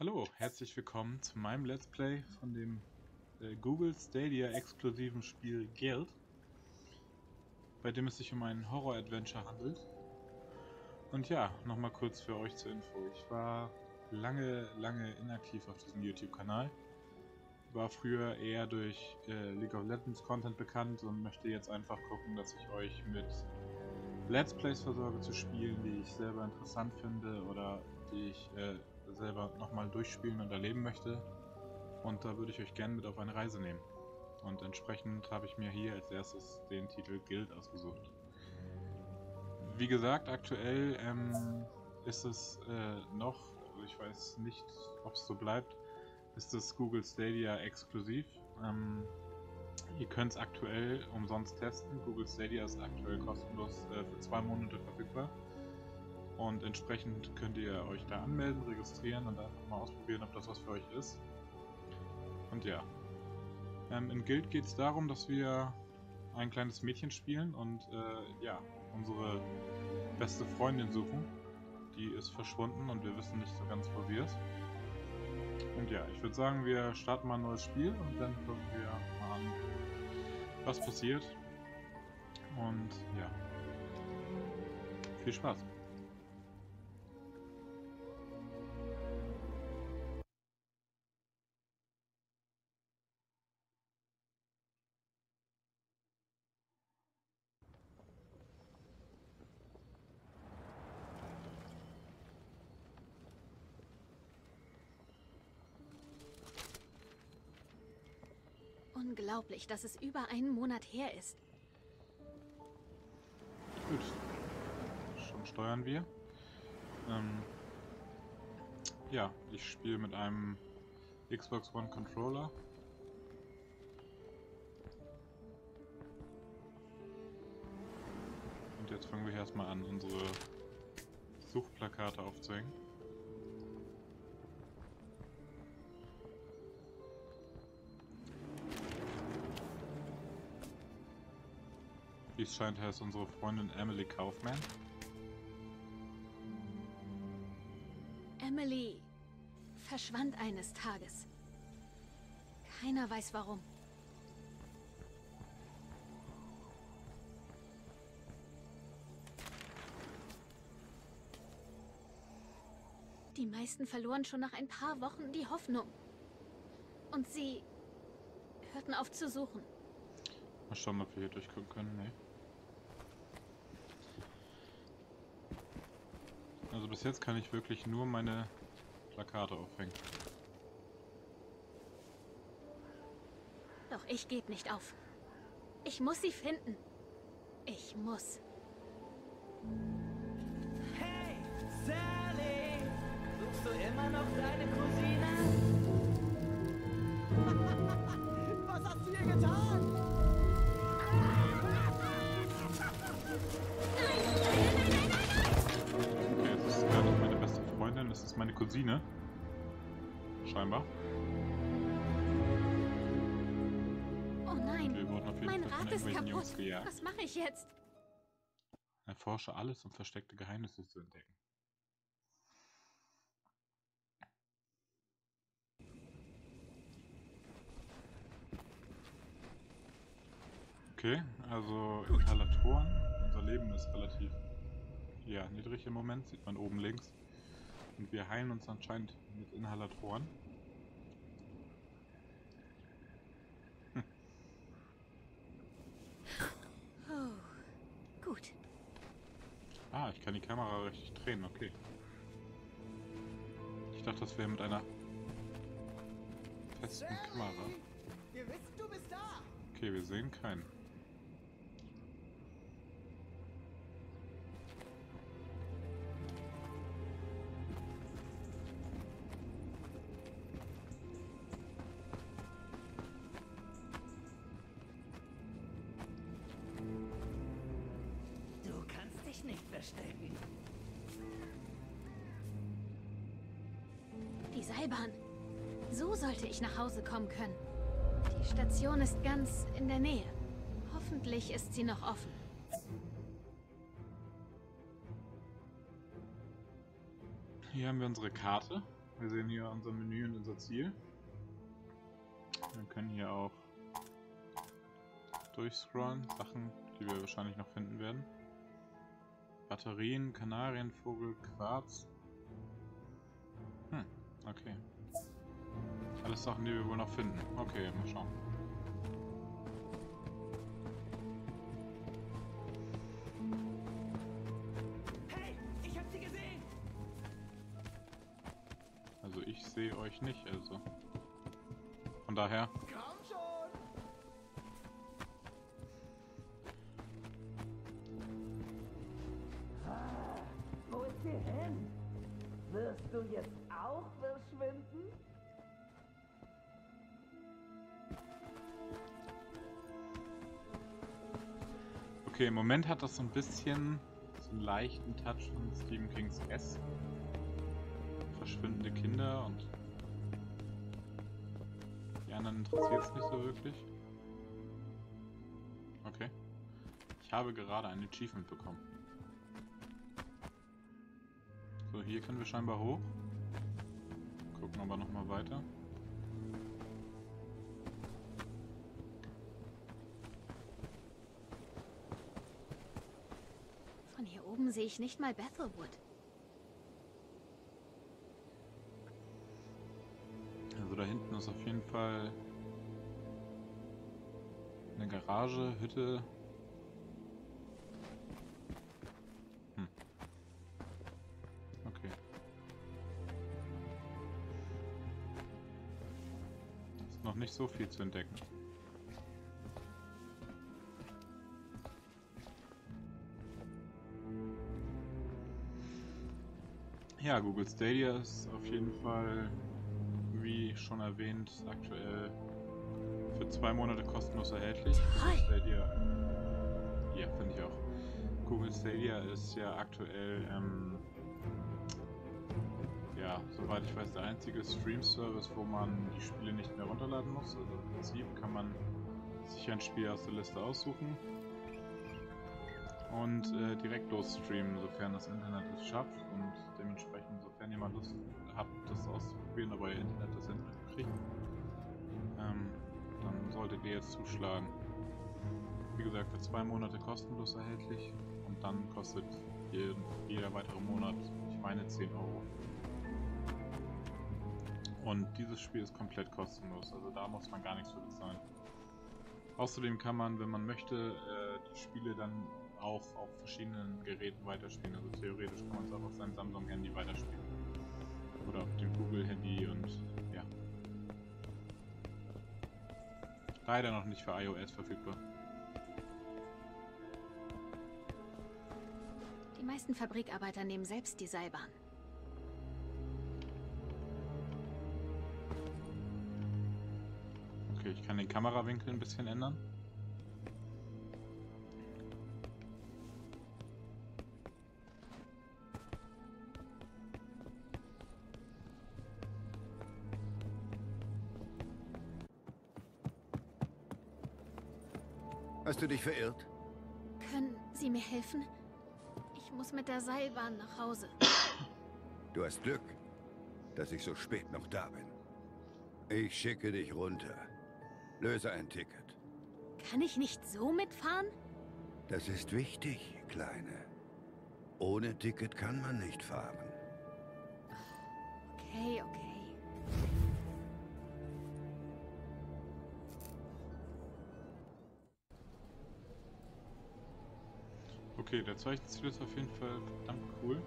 Hallo, herzlich willkommen zu meinem Let's Play von dem äh, Google Stadia exklusiven Spiel Guild, bei dem es sich um ein Horror-Adventure handelt. Und ja, nochmal kurz für euch zur Info. Ich war lange, lange inaktiv auf diesem YouTube-Kanal. War früher eher durch äh, League of Legends Content bekannt und möchte jetzt einfach gucken, dass ich euch mit Let's Plays versorge zu Spielen, die ich selber interessant finde oder die ich äh, selber nochmal durchspielen und erleben möchte. Und da würde ich euch gerne mit auf eine Reise nehmen. Und entsprechend habe ich mir hier als erstes den Titel Guild ausgesucht. Wie gesagt, aktuell ähm, ist es äh, noch, also ich weiß nicht, ob es so bleibt, ist es Google Stadia exklusiv. Ähm, ihr könnt es aktuell umsonst testen. Google Stadia ist aktuell kostenlos äh, für zwei Monate verfügbar. Und entsprechend könnt ihr euch da anmelden, registrieren und einfach mal ausprobieren, ob das was für euch ist. Und ja. Ähm, in Guild geht es darum, dass wir ein kleines Mädchen spielen und äh, ja, unsere beste Freundin suchen. Die ist verschwunden und wir wissen nicht so ganz, wo sie ist. Und ja, ich würde sagen, wir starten mal ein neues Spiel und dann gucken wir mal an, was passiert. Und ja, viel Spaß. Unglaublich, dass es über einen Monat her ist. Gut. Schon steuern wir. Ähm ja, ich spiele mit einem Xbox One Controller. Und jetzt fangen wir erstmal an, unsere Suchplakate aufzuhängen. Es scheint, heißt unsere Freundin Emily Kaufman. Emily verschwand eines Tages. Keiner weiß warum. Die meisten verloren schon nach ein paar Wochen die Hoffnung. Und sie hörten auf zu suchen. Mal schauen, ob wir hier durchgucken können. Nee. Also bis jetzt kann ich wirklich nur meine Plakate aufhängen. Doch ich gebe nicht auf. Ich muss sie finden. Ich muss. Hey, Sally! Suchst du immer noch deine Cousine? meine Cousine. Scheinbar. Oh nein. Mein Rad ist kaputt. Was mache ich jetzt? Erforsche alles, um versteckte Geheimnisse zu entdecken. Okay, also Inhalatoren. Unser Leben ist relativ ja, niedrig im Moment, sieht man oben links. Und wir heilen uns anscheinend mit Inhalatoren. Oh, gut. Ah, ich kann die Kamera richtig drehen, okay. Ich dachte, das wäre mit einer festen Kamera. Wir wissen, du bist da! Okay, wir sehen keinen. Station ist ganz in der Nähe. Hoffentlich ist sie noch offen. Hier haben wir unsere Karte. Wir sehen hier unser Menü und unser Ziel. Wir können hier auch durchscrollen, Sachen, die wir wahrscheinlich noch finden werden. Batterien, Kanarienvogel, Quarz. Hm, okay. Alles Sachen, die wir wohl noch finden. Okay, mal schauen. Euch nicht, also. Von daher! Ah? Wirst du jetzt auch verschwinden? okay, im Moment hat das so ein bisschen so einen leichten Touch von Stephen Kings S. Verschwindende Kinder und anderen interessiert es nicht so wirklich. Okay. Ich habe gerade ein Achievement bekommen. So, hier können wir scheinbar hoch. Gucken aber nochmal weiter. Von hier oben sehe ich nicht mal Bethelwood. Da hinten ist auf jeden Fall eine Garage, Hütte. Hm. Okay. Ist noch nicht so viel zu entdecken. Ja, Google Stadia ist auf jeden Fall schon erwähnt, aktuell für zwei Monate kostenlos erhältlich. Google Stadia, ja, finde ich auch. Google Stadia ist ja aktuell, ähm, ja, soweit ich weiß, der einzige Stream-Service, wo man die Spiele nicht mehr runterladen muss. Also im Prinzip kann man sich ein Spiel aus der Liste aussuchen und äh, direkt losstreamen, sofern das Internet es schafft und dementsprechend, sofern jemand Lust hat, das auszuprobieren, aber ihr Internet das hinkriegt, ähm, dann solltet ihr jetzt zuschlagen. Wie gesagt, für zwei Monate kostenlos erhältlich und dann kostet je- jeder weitere Monat, ich meine, 10 Euro. Und dieses Spiel ist komplett kostenlos, also da muss man gar nichts für bezahlen. Außerdem kann man, wenn man möchte, äh, die Spiele dann auch auf verschiedenen Geräten weiterspielen. Also theoretisch kann man es auch auf seinem Samsung-Handy weiterspielen. Oder auf dem Google-Handy und ja. Leider noch nicht für iOS verfügbar. Die meisten Fabrikarbeiter nehmen selbst die Seilbahn. Okay, ich kann den Kamerawinkel ein bisschen ändern. Hast du dich verirrt? Können Sie mir helfen? Ich muss mit der Seilbahn nach Hause. Du hast Glück, dass ich so spät noch da bin. Ich schicke dich runter. Löse ein Ticket. Kann ich nicht so mitfahren? Das ist wichtig, Kleine. Ohne Ticket kann man nicht fahren. Okay, okay. Okay, der Zeichenstil ist auf jeden Fall verdammt cool.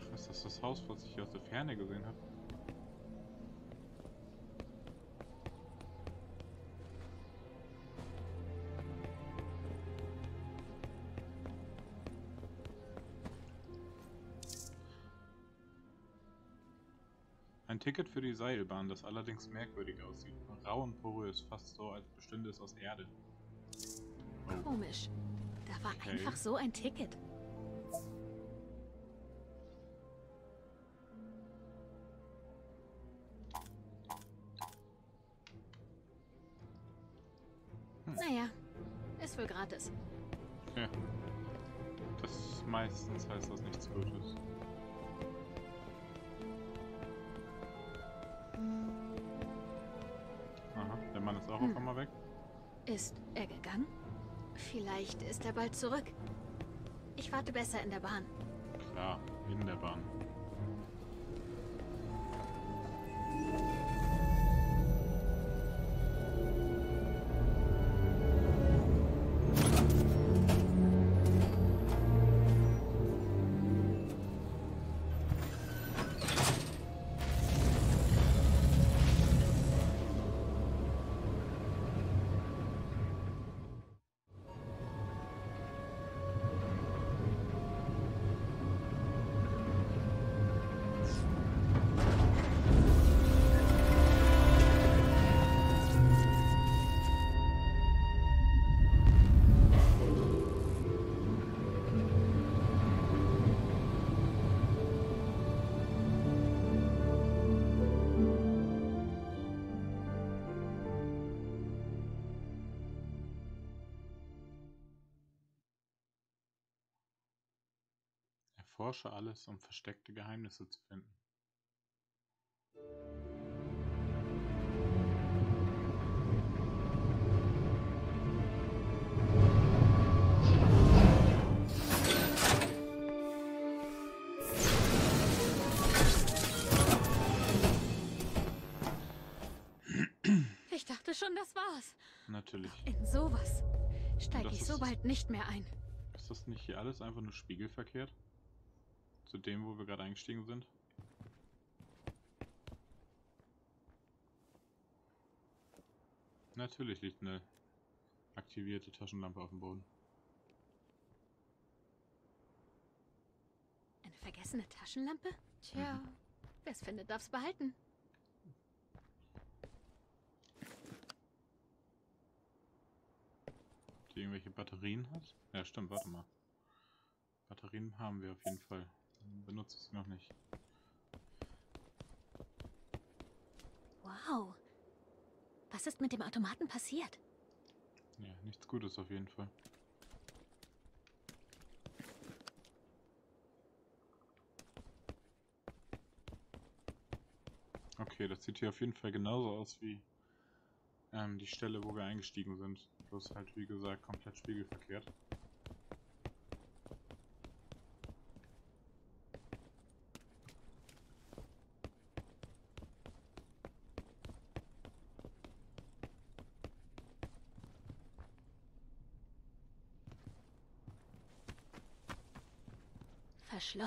Ach, ist das das Haus, was ich hier aus der Ferne gesehen habe? Ein Ticket für die Seilbahn, das allerdings merkwürdig aussieht. Rau und porös, fast so, als bestünde es aus Erde. Komisch. Da war okay. einfach so ein Ticket. Hm. Naja, ist wohl gratis. Ja. Das meistens heißt das nichts Gutes. Aha, der Mann ist auch hm. auf einmal weg. Ist er gegangen? Vielleicht ist er bald zurück. Ich warte besser in der Bahn. Klar, in der Bahn. Erforsche alles, um versteckte Geheimnisse zu finden. Ich dachte schon, das war's. Natürlich. In sowas steige ich so bald nicht mehr ein. Ist das nicht hier alles einfach nur spiegelverkehrt? Zu dem, wo wir gerade eingestiegen sind? Natürlich liegt eine aktivierte Taschenlampe auf dem Boden. Eine vergessene Taschenlampe? Tja, wer es findet, darf's behalten. Die irgendwelche Batterien hat? Ja, stimmt, warte mal. Batterien haben wir auf jeden Fall. Benutze ich sie noch nicht. Wow. Was ist mit dem Automaten passiert? Ja, nichts Gutes auf jeden Fall. Okay, das sieht hier auf jeden Fall genauso aus wie ähm, die Stelle, wo wir eingestiegen sind. Bloß halt, wie gesagt, komplett spiegelverkehrt.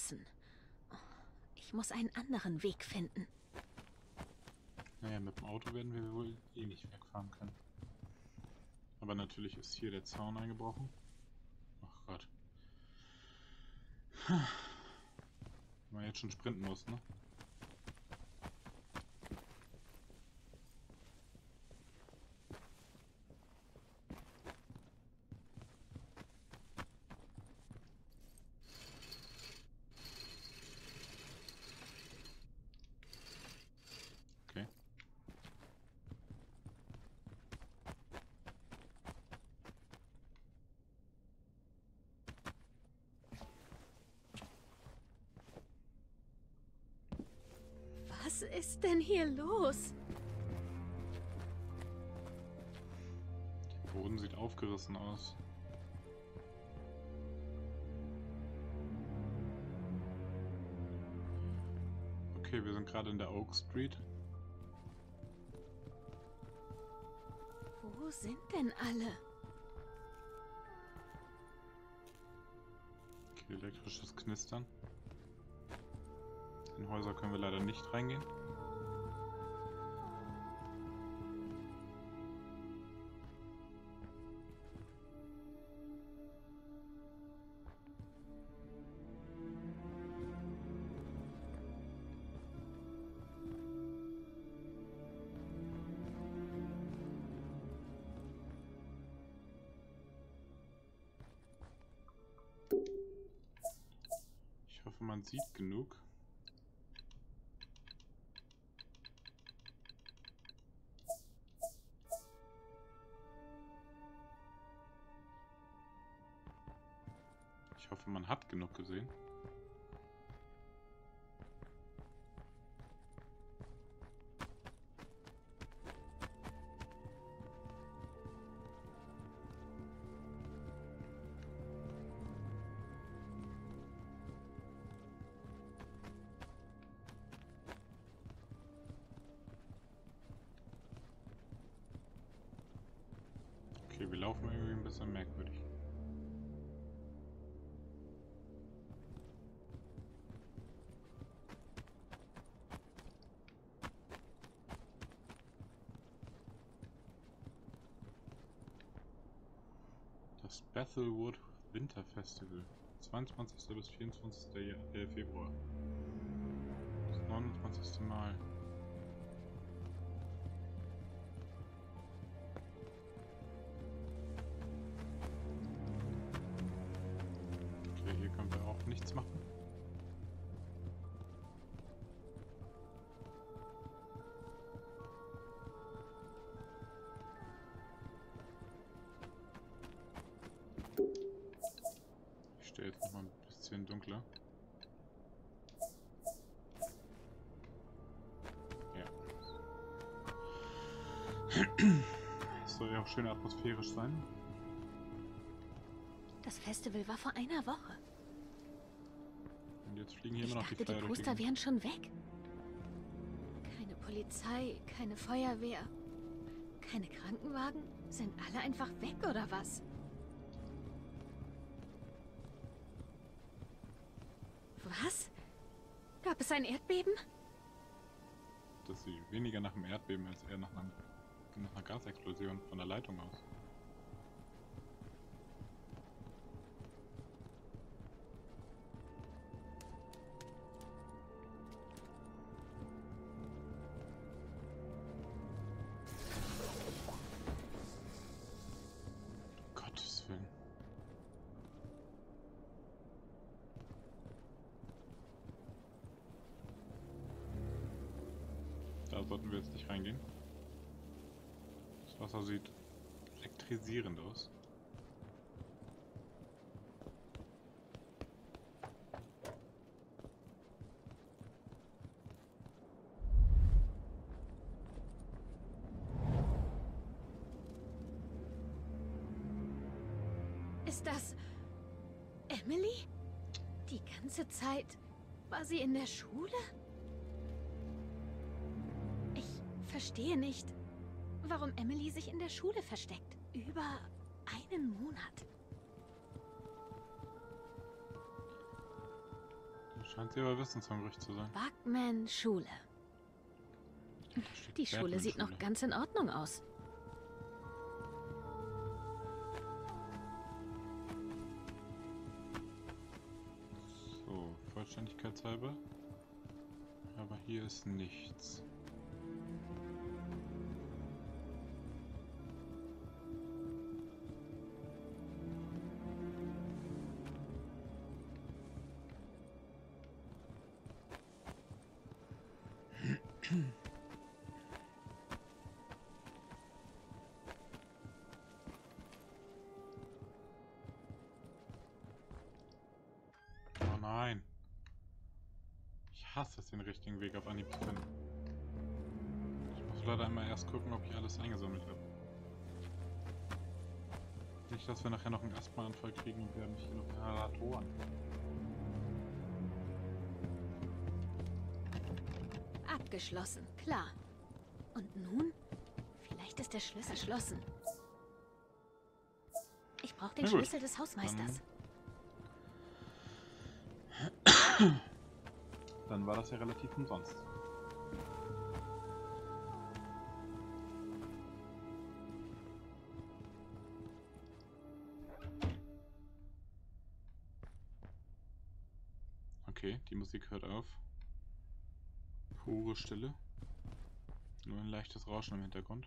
Verschlossen. Oh, Ich muss einen anderen Weg finden. Naja, mit dem Auto werden wir wohl eh nicht wegfahren können. Aber natürlich ist hier der Zaun eingebrochen. Ach Gott. Wenn man jetzt schon sprinten muss, ne? Okay. Was ist denn hier los? Der Boden sieht aufgerissen aus. Okay, wir sind gerade in der Oak Street. Wo sind denn alle? Okay, elektrisches Knistern. In Häuser können wir leider nicht reingehen. Hoffe, man sieht genug. Ich hoffe, man hat genug gesehen. Das Bethelwood Winter Festival. 22. bis 24. Ja- äh, Februar. Das 29. Mal. Bisschen dunkler. Ja. Es soll ja auch schön atmosphärisch sein. Das Festival war vor einer Woche. Und jetzt fliegen hier Ich immer noch die dachte, die Flyer die Poster wären schon weg. Keine Polizei, keine Feuerwehr, keine Krankenwagen. Sind alle einfach weg oder? Was? Gab es ein Erdbeben? Das sieht weniger nach einem Erdbeben als eher nach einer, nach einer Gasexplosion von der Leitung aus. Sollten wir jetzt nicht reingehen. Das Wasser sieht elektrisierend aus. Ist das Emily? Die ganze Zeit war sie in der Schule? Verstehe nicht, warum Emily sich in der Schule versteckt. Über einen Monat. Scheint sie aber wissenshungrig zu sein. Bugman Schule. Die Schule sieht noch ganz in Ordnung aus. So, vollständigkeitshalber. Aber hier ist nichts. Oh nein. Ich hasse es, den richtigen Weg auf Anhieb zu finden. Ich muss leider einmal erst gucken, ob ich alles eingesammelt habe. Nicht, dass wir nachher noch einen Asthmaanfall kriegen und wir haben hier noch Inhalatoren. Abgeschlossen, klar. Und nun? Vielleicht ist der Schlüssel schlossen. Ich brauche den Schlüssel des Hausmeisters. Dann war das ja relativ umsonst. Okay, die Musik hört auf. Pure Stille. Nur ein leichtes Rauschen im Hintergrund.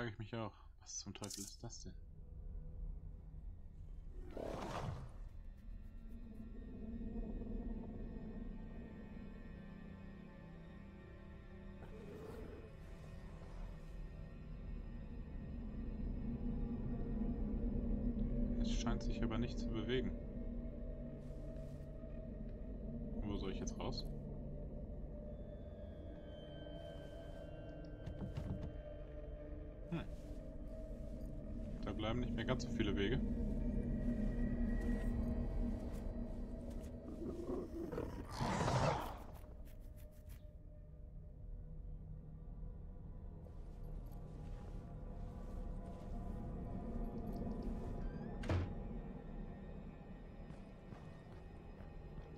Frage ich mich auch. Was zum Teufel ist das denn? Bleiben nicht mehr ganz so viele Wege.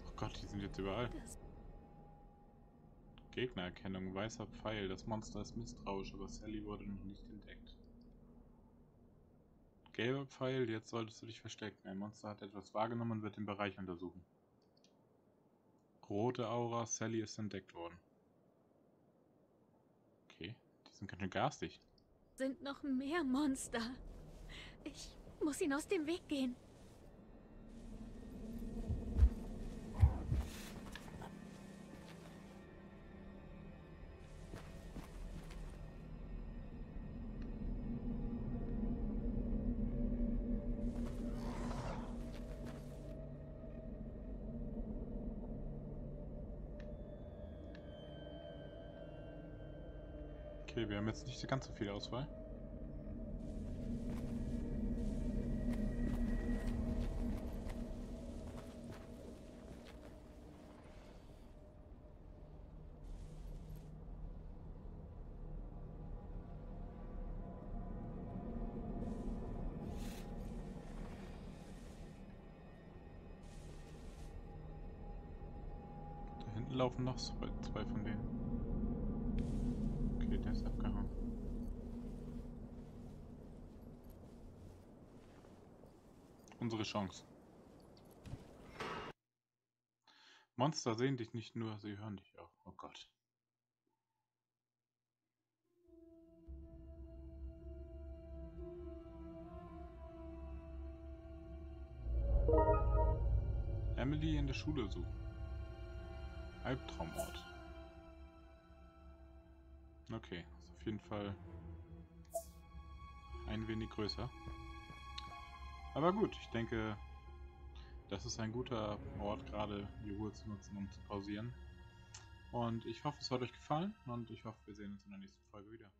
Oh Gott, die sind jetzt überall. Gegnererkennung, weißer Pfeil. Das Monster ist misstrauisch, aber Sally wurde noch nicht entdeckt. Gelber Pfeil, jetzt solltest du dich verstecken. Ein Monster hat etwas wahrgenommen und wird den Bereich untersuchen. Rote Aura, Sally ist entdeckt worden. Okay, die sind ganz schön garstig. sind noch mehr Monster. Ich muss ihn aus dem Weg gehen. Jetzt nicht ganz so viel Auswahl. Da hinten laufen noch zwei zwei von denen. Der ist abgehauen. Unsere Chance. Monster sehen dich nicht nur, sie hören dich auch. Oh Gott. Emily in der Schule suchen. Albtraumort. Okay, ist auf jeden Fall ein wenig größer. Aber gut, ich denke, das ist ein guter Ort, gerade die Ruhe zu nutzen, um zu pausieren. Und ich hoffe, es hat euch gefallen und ich hoffe, wir sehen uns in der nächsten Folge wieder.